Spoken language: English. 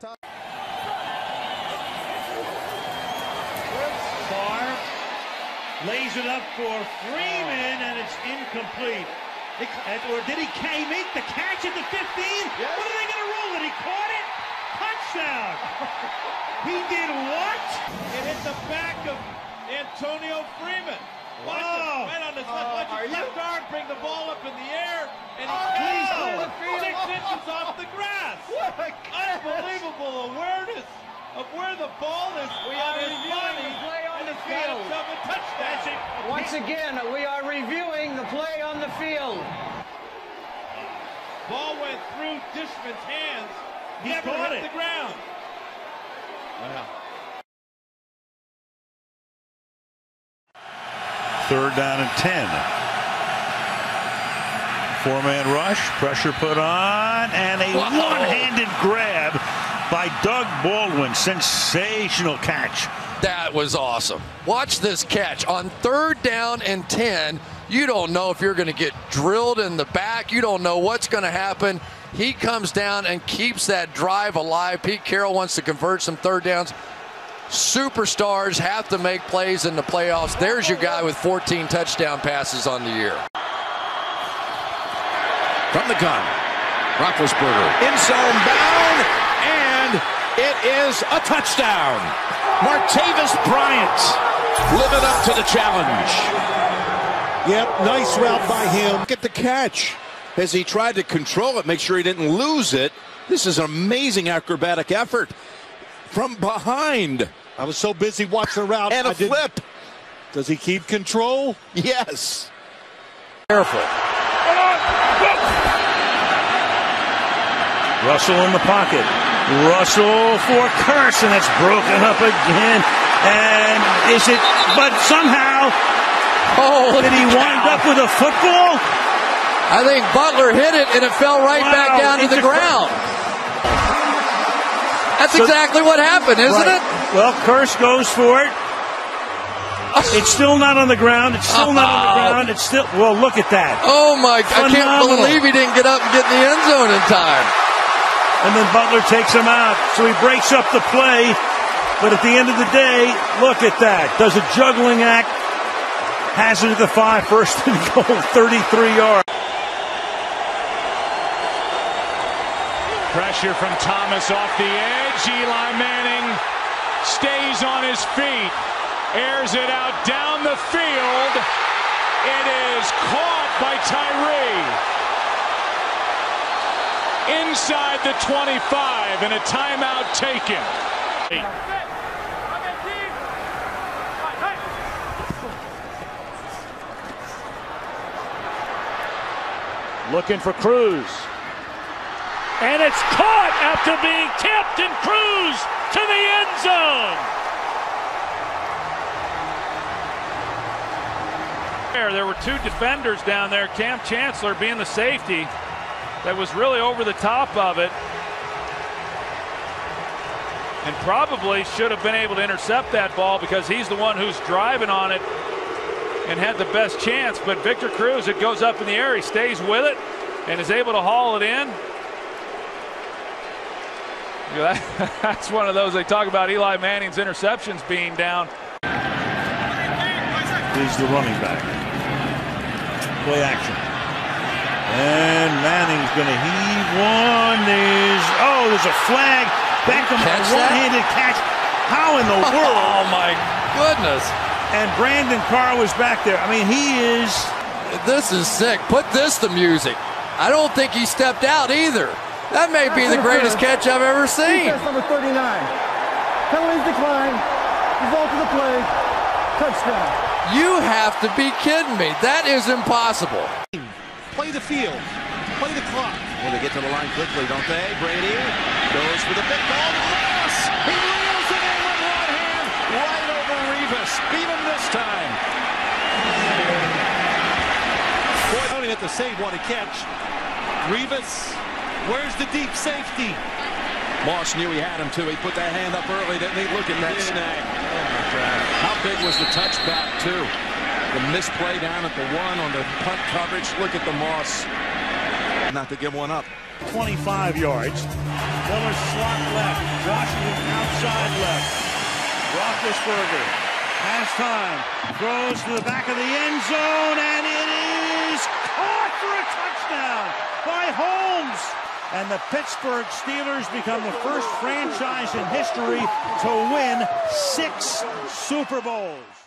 the top. Barr lays it up for Freeman, and it's incomplete. They- Or did he, can he make the catch at the 15? Yes. What are they going to rule it? He caught it? Touchdown! he did what? It hit the back of Antonio Freeman. Watch Whoa. it, right on his left, Uh, watch are his you- left arm bring the ball up in the air, and he Oh, clears no. six inches off the grass. What a catch. Unbelievable awareness of where the ball is We are reviewing the play on the field. himself a touchdown. Once again, we are reviewing the play on the field. Ball went through Dishman's hands, He never caught hit it. the ground. Third down and 10. Four man rush, pressure put on, and a one handed grab by Doug Baldwin. Sensational catch. That was awesome. Watch this catch. On third down and 10, you don't know if you're going to get drilled in the back. You don't know what's going to happen. He comes down and keeps that drive alive. Pete Carroll wants to convert some third downs. Superstars have to make plays in the playoffs. There's your guy with 14 touchdown passes on the year. From the gun, Roethlisberger in zone bound, and it is a touchdown. Martavis Bryant living up to the challenge. Yep, nice route by him. Get the catch. As he tried to control it, make sure he didn't lose it. This is an amazing acrobatic effort from behind. I was so busy watching the route. And a I didn't- flip. Does he keep control? Yes. Careful. Russell in the pocket. Russell for Carson. That's broken up again. And is it, but somehow, Oh, did he wind up with a football? I think Butler hit it and it fell right Wow, back down to the ground. That's So- exactly what happened, isn't Right. it? Well, Kearse goes for it. It's still not on the ground. It's still not on the ground. It's still, well, look at that. Oh my! I can't believe he didn't get up and get in the end zone in time. And then Butler takes him out. So he breaks up the play. But at the end of the day, look at that. Does a juggling act. Has it at the five, first and goal, 33 yards. Pressure from Thomas off the edge. Eli Manning stays on his feet. Airs it out down the field. It is caught by Tyree. Inside the 25 and a timeout taken. Looking for Cruz. And it's caught after being tipped, and Cruz to the end zone. There, there were two defenders down there. Kam Chancellor being the safety that was really over the top of it. And probably should have been able to intercept that ball because he's the one who's driving on it and had the best chance. But Victor Cruz, it goes up in the air. He stays with it and is able to haul it in. That's one of those they talk about Eli Manning's interceptions being down. He's the running back. Play action. And Manning's going to heave one. There's, oh, there's a flag. Beckham, a Catch that? one-handed catch. How in the world? Oh my goodness! And Brandon Carr was back there. I mean, he is. This is sick. Put this to music. I don't think he stepped out either. That may be the greatest catch I've ever seen. Defense number 39. Penalties decline. Result of the play. Touchdown. You have to be kidding me. That is impossible. Play the field. Play the clock. Well, they get to the line quickly, don't they? Brady goes for the big ball. Moss! He reels it in with one hand right over Revis. Even this time. Boy, only have to save what a catch. Revis, where's the deep safety? Moss knew he had him too. He put that hand up early, didn't he? Look at that snag. How big was the touchback too? The misplay down at the one on the punt coverage. Look at the Moss. Not to give one up. 25 yards. Miller slot left. Washington outside left. Roethlisberger time. Throws to the back of the end zone, and it is caught for a touchdown by Holmes. And the Pittsburgh Steelers become the first franchise in history to win six Super Bowls.